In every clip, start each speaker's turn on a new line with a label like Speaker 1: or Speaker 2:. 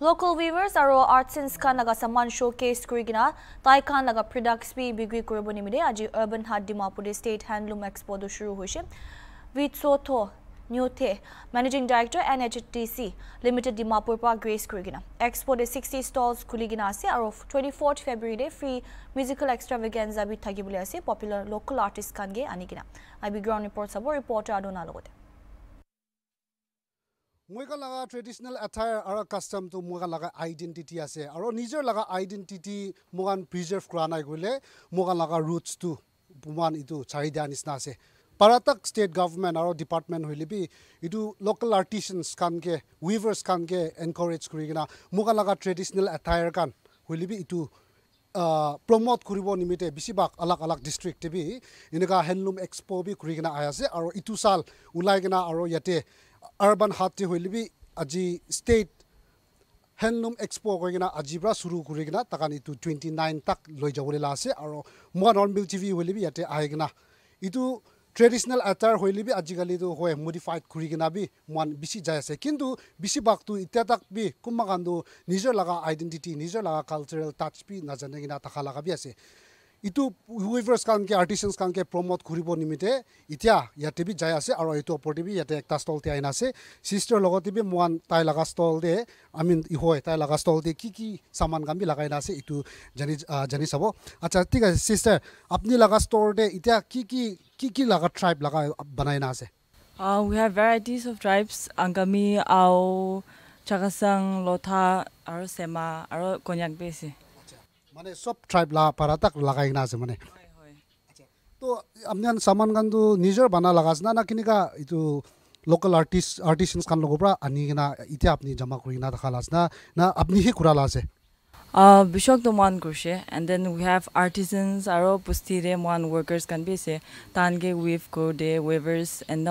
Speaker 1: Local weavers aro artisans kan laga saman showcase kurigina tai kan laga products bi bigri kuribo nimide aji urban hat dimapur state handloom expo do shuru hoise vitsoto Nyote, Managing Director NHTC Limited Dimapur pa Grace Kurigina. Expo de 60 stalls kuligina ase aro 24th February de free musical extravaganza bi thagibule ase popular local artists kan ge anigina. IB ground report sabo reporter adona logote.
Speaker 2: মই লগা traditional এটায়াৰ আৰু কাষ্টমটো মোক লগা identity আছে আৰু নিজৰ লগা identity মোক প্ৰিজাৰ্ভ কৰা নাই গ'লে মোক লগা ৰুটছটো মান এইটো চাহিদা নিচিনা আছে পাৰাতাক ষ্টেট গভৰ্ণমেণ্ট আৰু ডিপাৰ্টমেণ্ট হ'লে বি এইটো লোকেল আৰ্টিষ্টনছ খানকে উইভাৰ্ছ খানকে এনকাৰেজ কৰি কিনে মোক লগা ট্ৰেডিশ্যনেল এটায়াৰ খান হ'লে বি এইটো প্ৰমোট কৰিব নিমিত্তে বেছিভাগ আলাগ আলাগ ডিষ্ট্ৰিক্টে বি এনেকুৱা হেণ্ডলুম এক্সপ' বি কৰি কিনে আহি আছে আৰু ইটো চাল ওলাই কিনে আৰু ইয়াতে আৰবান হাতটি হ'লে বি আজি ষ্টেট হেণ্ডলুম এক্সপ' কৰি কিনে আজিৰ পৰা চুৰু কৰি কিনে তাকান এইটো টুৱেণ্টি নাইন তাক লৈ যাবলৈ আছে আৰু মই নৰ্মেল টিভি হ'লে বি ইয়াতে আহি কিনে এইটো ট্ৰেডিশ্যনেল এটাৰ হ'লে বি আজিকালিতো হয় মডিফাইড কৰি কিনে বি মান বেছি যাই আছে কিন্তু বেছিভাগটো এতিয়া তাক বি কোনোবা কান্দো নিজৰ লগা আইডেণ্টিটি নিজৰ লগা কালচাৰেল টাচ বি নাজানে কিনে থকা লগা বি আছে ইটো উইভাৰ্ছ কাণকে আৰ্টিষ্টনছ কাণকে প্ৰমোট কৰিব নিমিত্তে এতিয়া ইয়াতে বি যাই আছে আৰু এইটো ওপৰতে বি ইয়াতে এটা ষ্টলতে আহি আছে। চিষ্টাৰ লগতে বি মহান তাই লগা ষ্টলতে আমি হয় তাই লগা ষ্টলতে কি কি চামান কাম বি লগাই আছে এইটো জানি জানি চাব। আচ্ছা ঠিক আছে চিষ্টাৰ আপুনি লগা ষ্টৰতে এতিয়া কি কি কি কি লগা ট্ৰাইব লগা বনাই আছে?
Speaker 3: Uh, we have varieties of tribes, Angami, Ao, Chakasang, Lotha, Aro Sema, Aro Konyak Base.
Speaker 2: মানে চব ট্ৰাইব লা পাৰা তাক লগাই কিনা আছে মানে তো আপুনি চামান খানটো নিজৰ বানা লগাইছে না না কেনেকুৱা এইটো লোকেল আৰ্টিষ্ট আৰ্টিষ্ট খান লগৰ পৰা আনি কিনে এতিয়া আপুনি জমা কৰি কিনা দেখা লাগে না না আপুনিহে কৰা
Speaker 3: লাগে বিশক তো মান কৰিছে। And then we have artisans আৰু পুষ্টিৰে মান ৱৰ্কাৰ্ছ খান বি আছে। তাহানকে ৱেভ কৰোঁ দে ৱেভাৰ্ছ এণ্ড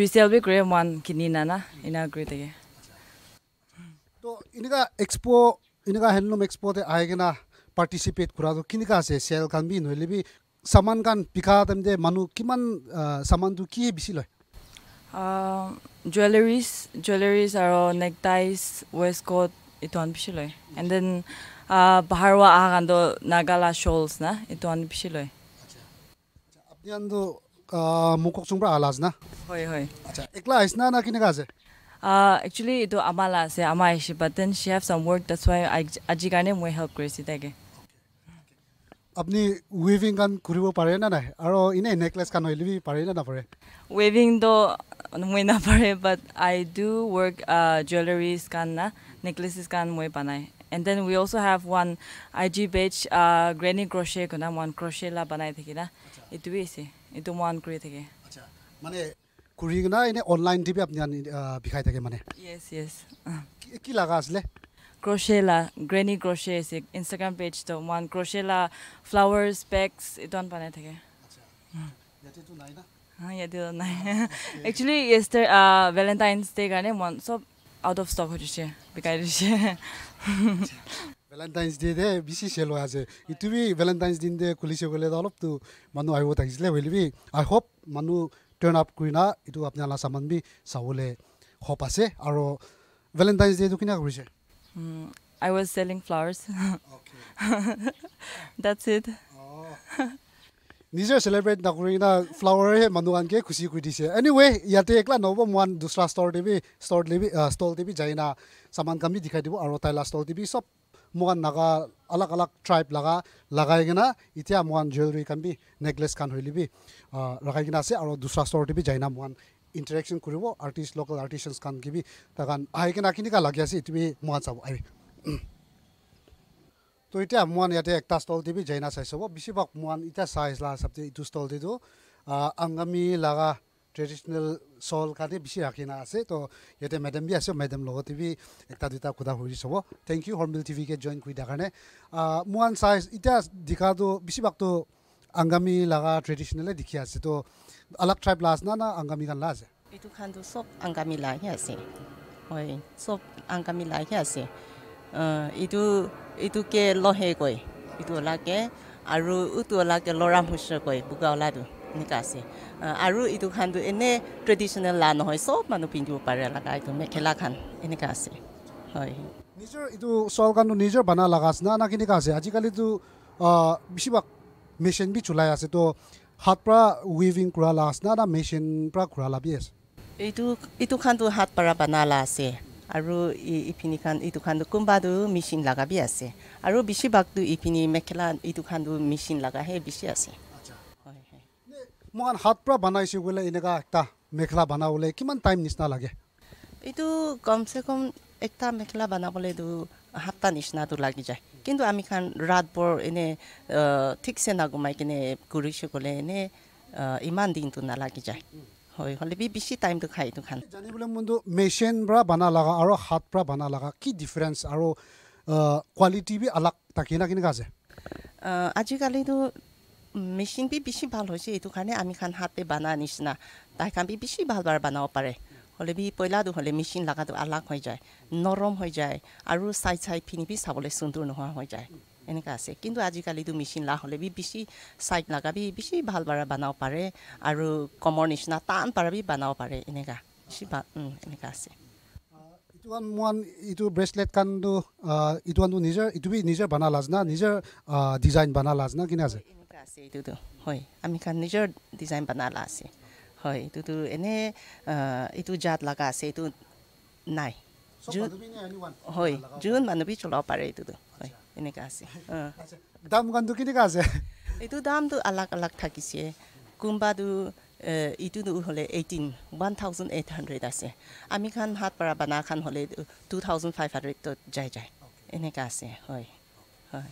Speaker 3: ৰিচেল বি কৰে মান কিনি না না ইনা কৰি থাকে
Speaker 2: তো এনেকুৱা এক্সপ' এনেকুৱা হেণ্ডলুম এক্সপ'তে আহি কিনে পাৰ্টিচিপেট কৰাটো কেনেকুৱা আছে চেল খান বি নহ'লে বি চামান খান পিখা টাইমতে মানুহ কিমান চামানটো কি বেছি লয়
Speaker 3: Uh, jewelries, jewelries are neckties, waistcoat, ito an pishiloy. And then uh, baharwa ahando nagala shawls na, ito an pishiloy.
Speaker 2: আপুনি আনটো মুকক চুং পৰা আলাজ না
Speaker 3: Hoy hoy.
Speaker 2: আচ্ছা একলা আহিছ না না কেনেকুৱা আছে
Speaker 3: Uh, actually ito amala se ama ishi, but then she have some work. That's why I ajigane mo help krisi tege.
Speaker 2: আপুনি ৱেভিং কান কৰিব পাৰে নে নাই আৰু এনেই নেকলেছ কান হ'লে পাৰে নে নপৰে
Speaker 3: Waving do mo na pare, but I do work uh, jewelries kan na, necklaces kan mo panay. And then we also have one IG page, uh, Granny Crochet ko na, one crochet la banay thiki na. Ito isi, ito mo one create thiki.
Speaker 2: আচ্ছা মানে কৰি কিনে এনে online টিপে আপুনি আনি বিষাই থাকে মানে।
Speaker 3: য়েছ য়েছ
Speaker 2: কি লগা আছিলে?
Speaker 3: ক্ৰচেলা গ্ৰেনি ক্ৰচে আছে ইনষ্টাগ্ৰাম পেজটো ওৱান ক্ৰচেলা ফ্লাৱাৰ্ছ পেকছ এইটো বনাই থাকে।
Speaker 2: ইয়াতেতো নাই
Speaker 3: একচুৱেলি য়েষ্টাৰ ভেলেণ্টাইনছ ডে কাৰণে মন চব আউট অফ ষ্টক হৈ দিছে বিকাই দিছে।
Speaker 2: ভেলেণ্টাইনছ ডে দে বেছি চেল হৈ আছে। ইটো বি ভেলেণ্টাইনছ দিন দে খুলিছে গ'লে অলপতো মানুহ আহিব থাকিছিলে বুলিবি আই হোপ মানুহ টাৰ্ণ আপ কৰি না এইটো আপোনাৰ চামান বি চাবলৈ হোপ আছে আৰু ভেলেণ্টাইন্স ডেটো কেনেকৈ কৰিছে
Speaker 3: I was selling flowers. That's it.
Speaker 2: নিজে চেলিব্ৰেট নকৰি কিনে ফ্লাৱাৰহে মানুহ আনকে খুচি কৰি দিছে এনিৱে ইয়াতে একলা নহ'ব মই দুচৰা ষ্টৰ দিবি ষ্টৰ দিবি ষ্টল দিবি যাই না চামান কাম বি দেখাই দিব আৰু তাইলা ষ্টল দিবি চব মই নাগা আলাগ আলাগ ট্ৰাইব লগা লগাই কিনে এতিয়া মই জুৱেলাৰী কাম বি নেকলেছ খান হৈ লিবি লগাই কিনে আছে আৰু দুচৰা ষ্টৰ দিবি যাই না মই ইণ্টাৰেকশ্যন কৰিব আৰ্টিষ্ট লোকেল আৰ্টিষ্টছ খান কিবি তাকান আহি কিনে কেনেকুৱা লাগি আছে এইটো মই চাব আহিবি তো এতিয়া মই ইয়াতে একটা ষ্টল দিবি যাইনা চাই চাব বেছিভাগ মই এতিয়া চাই লা চাবতে এইটো ষ্টল দিটো আংগামী লগা ট্ৰেডিশ্যনেল চল কাৰণে বেছি ৰাখি না আছে তো ইয়াতে মেডাম বি আছে মেডাম লগতে বি একটা দুটা সোধা সুধি চাব থেংক ইউ হৰ্মিল টিভিকে জইন কৰি দিয়াৰ কাৰণে মই চাই এতিয়া দেখাটো বেছিভাগটো আংগামী লগা ট্ৰেডিশ্যনেলে দেখি আছে তো আলাগ ট্ৰাইব লাজ না না আংগামী গান লা আছে
Speaker 4: Itu kan tu sop angkami lahir sih. Oi, sop angkami lahir sih. Uh, itu itu ke lohe koi. Itu lagi aru itu lagi loram husya koi buka lah Uh, aru itu kan tu ini traditional lah noh sop manu pinju pare laga itu mekela kan ini kasih. হয়
Speaker 2: নিজৰ এইটো চাউল কাৰণটো নিজৰ বানা লগা আছে না না কেনেকুৱা আছে আজিকালিতো বেছিভাগ মেচিন বি চলাই আছে তো হাত পৰা উইভিং কৰা লগা আছে না না মেচিন পৰা ঘূৰা লাভি আছে
Speaker 4: এইটো এইটো খানটো হাত পৰা বনালা আছে আৰু ইপিনি খান এইটো খানটো কোনোবাটো মেচিন লগাবি আছে আৰু বেছিভাগটো ইপিনি মেখেলা এইটো খানটো মেচিন লগাহে বেছি আছে
Speaker 2: মই হাত পৰা বনাইছোঁ বোলে এনেকুৱা এটা মেখেলা বনাবলৈ কিমান টাইম নিচিনা লাগে
Speaker 4: এইটো কমচে কম একটা মেখেলা বনাবলৈতো সাতটা নিচিনাটো লাগি যায় কিন্তু আমি খান ৰাতবোৰ এনে ঠিকছে নাগুমাই কিনে কৰিছোঁ ক'লে এনে ইমান দিনটো নালাগি যায় হয় হ'লে বি বেছি টাইমটো খায় এইটো খান
Speaker 2: জানিবলৈ মনটো মেচিন পৰা বনা লগা আৰু হাত পৰা বনা লগা কি ডিফাৰেঞ্চ আৰু কোৱালিটি বি আলাগ থাকে না কেনেকুৱা আছে
Speaker 4: আজিকালিতো মেচিন বি বেছি ভাল হৈছে এইটো কাৰণে আমি খান হাতে বনা নিচিনা। তাই খান বি বেছি ভাল ভাল বনাব পাৰে। হ'লে বি পইলাটো হ'লে মেচিন লগাটো আলাগ হৈ যায় নৰম হৈ যায় আৰু চাইড চাইড পিনি বি চাবলৈ সুন্দৰ নোহোৱা হৈ যায়। এনেকুৱা আছে। কিন্তু আজিকালিতো মেচিন লা হ'লে বি বেছি চাইড লগাবি বেছি ভাল ভাল বনাব পাৰে আৰু কমৰ নিচিনা টান পাৰা বি বনাব পাৰে এনেকুৱা বেছি এনেকুৱা আছে।
Speaker 2: এইটো ব্ৰেচলেট নিজৰ বি নিজৰ বনা লাজ না নিজৰ ডিজাইন বনা লাজ না কেনে আছে?
Speaker 4: আছে এইটোতো হয় আমি খান নিজৰ ডিজাইন বনালা আছে হয় এইটোতো এনে এইটো জাত লগা আছে এইটো নাই হয় যোন মানুহ চলাব পাৰে এইটোতো হয় এনেকুৱা আছে।
Speaker 2: দাম কাৰণটো কেনেকুৱা আছে
Speaker 4: এইটো দামটো আলাগ আলাগ থাকিছে কোনোবাটো এইটোতো হ'লে eighteen one thousand eight hundred আছে আমি খান হাত পৰা বানা খান হ'লে টু থাউজেণ্ড ফাইভ হাণ্ড্ৰেডত যায় যায় এনেকুৱা আছে হয় হয়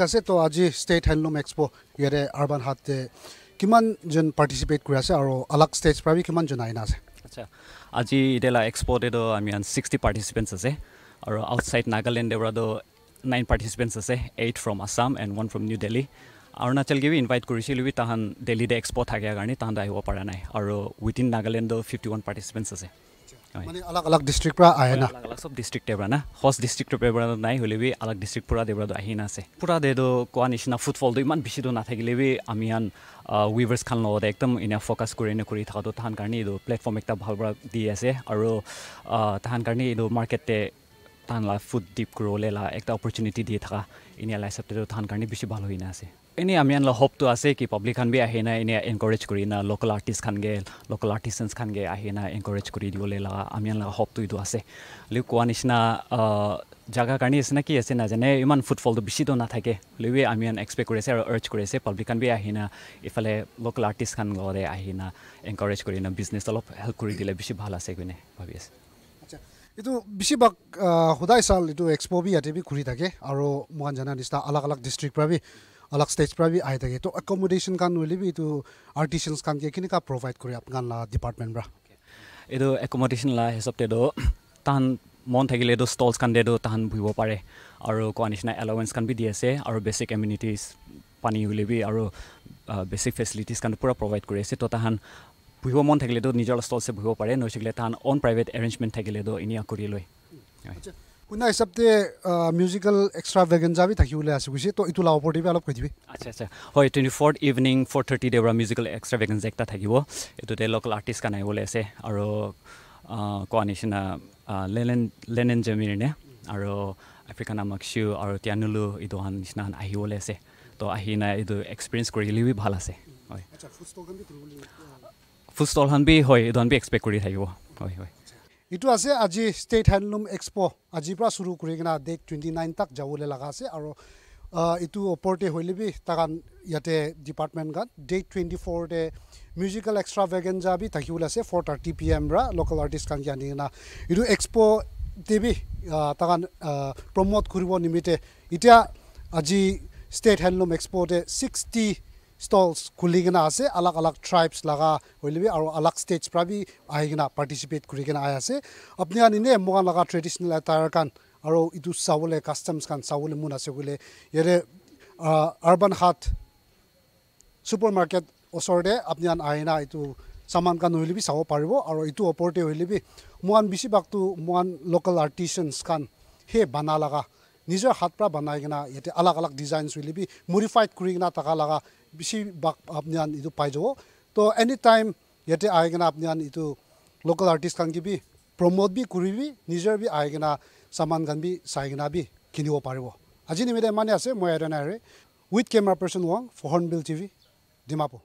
Speaker 2: ঠিক আছে তো আজি ষ্টেট হেণ্ডলুম এক্সপ' ইয়াতে আৰবান হাতে কিমানজন পাৰ্টিচিপেট কৰি আছে আৰু আলাগ ষ্টেজ পৰা কিমানজন আইনা আছে?
Speaker 5: আচ্ছা আজি ইডেলা এক্সপ'তেতো আমি ছিক্সটি পাৰ্টিচিপেণ্টছ আছে আৰু আউটছাইড নাগালেণ্ডৰপৰাতো নাইন পাৰ্টিচিপেণ্টছ আছে eight from Assam and one from New Delhi অৰুণাচলকে বি ইনভাইট কৰিছিলোঁ বি তাহান দিল্লীতে এক্সপ' থাকে কাৰণে তাহাঁতে আহিব পৰা নাই। আৰু উইদিন নাগালেণ্ডো ফিফটি ওৱান পাৰ্টিচিপেণ্টছ আছে।
Speaker 2: মানে আলাগ আলাগ ডিষ্ট্ৰিক্ট পৰা আহে না
Speaker 5: अलग अलग सब डिस्ट्रिक्ट टेब्रा ना हस डिस्ट्रिक्ट टेब्रा নাই হ'লে বি আলাগ ডিষ্ট্ৰিক্ট পুৰা দেব্ৰাটো আহি নাছে পুৰা দেটো কোৱা নিচিনা ফুটবলটো ইমান বেছিটো নাথাকিলে বি আমি ইয়ান উইভাৰ্ছ খান লগতে একদম এনে ফ'কাছ কৰি এনে কৰি থকাটো তাহান কাৰণে এইটো প্লেটফৰ্ম এটা ভাল পৰা দি আছে আৰু আহ, তাহান কাৰণে এইটো মাৰ্কেটতে তাহান লা ফুড ডিপ কৰিবলৈ লা একটা অপৰচুনিটি দি থকা এনে লাই হিচাপেতো তাহান কাৰণে বেছি ভাল হৈ আছে এনেই আমি আনলা হোপটো আছে কি পাব্লিক খান বি আহি না এনে এনকাৰেজ কৰি না লোকেল আৰ্টিষ্ট খানগে লোকেল আৰ্টিষ্টেঞ্চ খানগে আহি না এনকাৰেজ কৰি দিবলৈ লগা আমি আনলা হোপটো এইটো আছে হ'লেও কোৱা নিচিনা জাগা কাৰণে নিচিনা কি আছে নাজানে ইমান ফুটফলটো বেছিতো নাথাকে হ'লেও আমি এক্সপেক্ট কৰি আছে আৰু আৰ্জ কৰি আছে পাব্লিক খান বি আহি না ইফালে লোকেল আৰ্টিষ্ট খান লগতে আহি না এনকাৰেজ কৰি না বিজনেছ অলপ হেল্প কৰি দিলে বেছি ভাল আছে কিনে ভাবি আছে
Speaker 2: এইটো বেছিভাগ সদায় চাল এইটো এক্সপ' বি ইয়াতে বি ঘূৰি থাকে আৰু মই জনা নিচিনা আলাগ আলাগ ডিষ্ট্ৰিক্ট পৰা বি আলাগ ষ্টেজ পৰা বি আহি থাকে তো একমডেশ্যন কান হ'লে বি এইটো আৰ্টিচিয়ানছ কান কেনেকুৱা প্ৰভাইড কৰে আপোনাৰ ডিপাৰ্টমেণ্ট পৰা
Speaker 5: এইটো একমডেশ্যন লা হিচাপতেতো তাহান মন থাকিলে এইটো ষ্টলছ খান্দেতো তাহান বহিব পাৰে আৰু কোৱা নিচিনা এলাৱেঞ্চ খান বি দি আছে আৰু বেছিক এমিউনিটিজ পানী হ'লে বি আৰু বেছিক ফেচিলিটিজ খান পূৰা প্ৰভাইড কৰি আছে তো তাহান বহিব মন থাকিলেতো নিজৰ ষ্টলছে বহিব পাৰে নথাকিলে তাহান অন প্ৰাইভেট এৰেঞ্জমেণ্ট থাকিলেতো এনেই কৰি লয়
Speaker 2: শুনা হিচাপতে মিউজিকেল এক্সট্ৰা ভেগেঞ্জা বি থাকিবলৈ আছে গৈছে তো এইটো লাভ বি অলপ কৈ দিবি
Speaker 5: আচ্ছা আচ্ছা হয় twenty fourth evening four thirty day পৰা মিউজিকেল এক্সট্ৰা ভেকেঞ্চি এটা থাকিব এইটোতে লোকেল আৰ্টিষ্ট কান আহিবলৈ আছে আৰু কোৱা নিচিনা লেলেন লেনেন জমিৰনে আৰু আফ্ৰিকান আমাকচিউ আৰু তিয়ানুলু এইটো আন নিচিনা আহিবলৈ আছে তো আহি নাই এইটো এক্সপিৰিয়েঞ্চ কৰিলে বি ভাল আছে হয় ফুড ষ্টলখন বি হয় এইটো বি এক্সপেক্ট কৰি থাকিব হয় হয়
Speaker 2: ইটো আছে আজি ষ্টেট হেণ্ডলুম এক্সপ' আজিৰ পৰা চুৰু কৰি কিনে ডেট টুৱেণ্টি নাইন তাক যাবলৈ লগা আছে আৰু ইটো ওপৰতে হৈলিবি তাকান ইয়াতে ডিপাৰ্টমেণ্ট গাত ডেট টুৱেণ্টি ফ'ৰতে মিউজিকেল এক্সট্ৰা ভেগেঞ্জা বি থাকিবলৈ আছে ফ'ৰ থাৰ্টি পি এম ৰা লোকেল আৰ্টিষ্ট কান আনি কিনে ইটো এক্সপ' দেবি তাকান প্ৰমোট কৰিব নিমিত্তে এতিয়া আজি ষ্টেট হেণ্ডলুম এক্সপ'তে ছিক্সটি ষ্টলছ খুলি কিনে আছে আলাগ আলাগ ট্ৰাইবছ লগা হ'লেবি আৰু আলাগ ষ্টেটছ পৰা বি আহি কিনে পাৰ্টিচিপেট কৰি কিনে আহি আছে আপুনি আনিনে মোক লগা ট্ৰেডিশ্যনেল এটায়াৰ কান আৰু ইটো চাবলৈ কাষ্টমছ কান চাবলৈ মন আছে বোলে ইয়াৰে আৰ্বান হাট ছুপাৰ মাৰ্কেট ওচৰতে আপুনি আহিনা এইটো চামান কান হ'লেবি চাব পাৰিব আৰু ইটো ওপৰতে হ'লেবি মোৱান বেছিভাগটো মোৱান লোকেল আৰ্টিচিয়ানছ কান সেই বানা লগা নিজৰ হাত পৰা বনাই কিনে ইয়াতে আলাগ আলাগ ডিজাইন চলিবি মডিফাইড কৰি কিনে টকা লগা বেছিভাগ আপুনি এইটো পাই যাব। তো এনি টাইম ইয়াতে আহি কিনে আপুনি এইটো লোকেল আৰ্টিষ্ট খান কিবি প্ৰমোট বি কৰিবি নিজৰ বি আহি কিনে চামান খান বি চাই কিনে বি কিনিব পাৰিব। আজি নিমিত্তে ইমানে আছে মই এৰে নাই উইথ কেমেৰা পাৰ্চন ওৱাং ফহৰ্ণবিল টিভি ডিমাপুৰ।